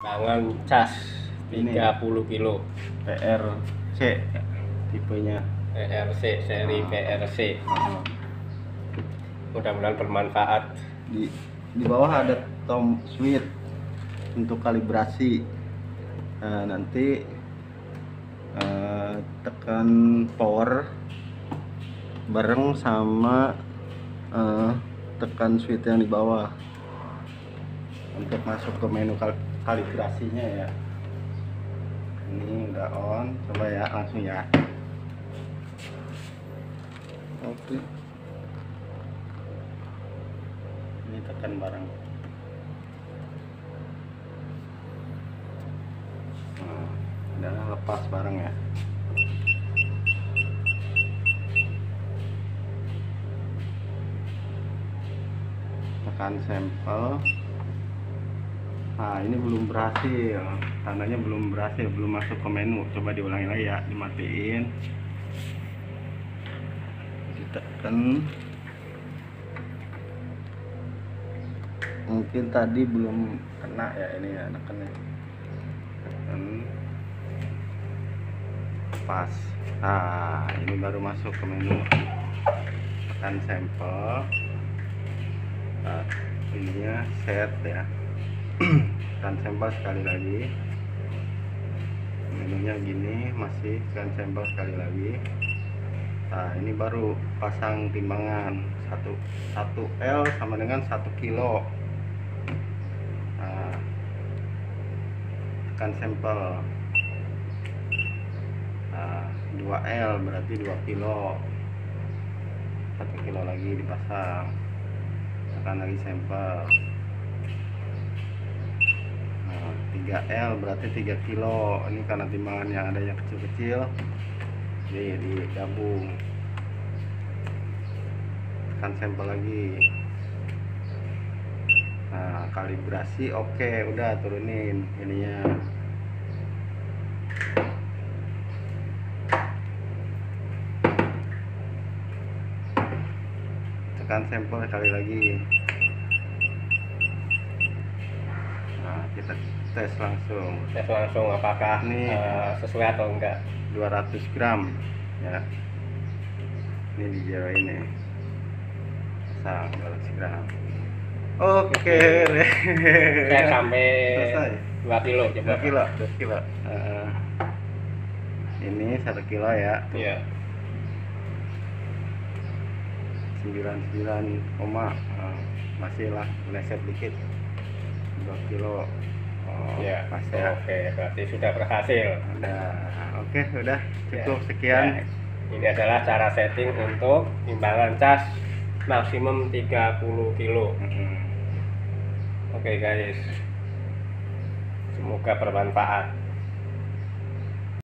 Bangun cas Ini. 30 kilo. PRC tipenya. PRC seri PRC Nah, mudah-mudahan bermanfaat. Di di bawah ada tom switch untuk kalibrasi. Nah, nanti eh, tekan power bareng sama eh, tekan switch yang di bawah untuk masuk ke menu kal- kalibrasinya ya. Ini udah on coba ya langsung ya. Oke. Ini tekan bareng. Nah, udah lepas bareng ya. Tekan sampel nah ini belum berhasil. Tandanya belum berhasil belum masuk ke menu. Coba diulangi lagi ya dimatiin. Ditekan mungkin tadi belum kena ya ini ya nekannya tekan pas. Nah ini baru masuk ke menu. Tekan sampel. Nah, ininya set ya tekan sampel sekali lagi. Menunya gini masih tekan sampel sekali lagi. Nah ini baru pasang timbangan. Satu satu L sama dengan satu kilo. Nah tekan sampel nah 2 L berarti 2 kilo. Satu kilo lagi dipasang. Tekan lagi sampel nah, 3L berarti 3 kilo. Ini karena timbangan yang ada yang kecil-kecil jadi digabung. Tekan sampel lagi. Nah kalibrasi oke udah turunin ininya. Tekan sampel sekali lagi nah kita tes langsung. Tes langsung apakah Ini. eh, sesuai atau enggak? 200 gram ya. Ini di zero ini. Pasang 200 gram oke saya sampai selesai. 2 kilo coba. 2 kilo. 2 kilo. Eh, ini 1 kilo ya. Iya. 99 koma eh, masih lah meleset dikit 2 kilo. Oh, iya pas ya. oke berarti sudah berhasil. Udah oke udah cukup Ya. sekian. Ya, ini adalah cara setting untuk timbangan cas maksimum 30 kilo. Mm-mm. oke guys. Semoga bermanfaat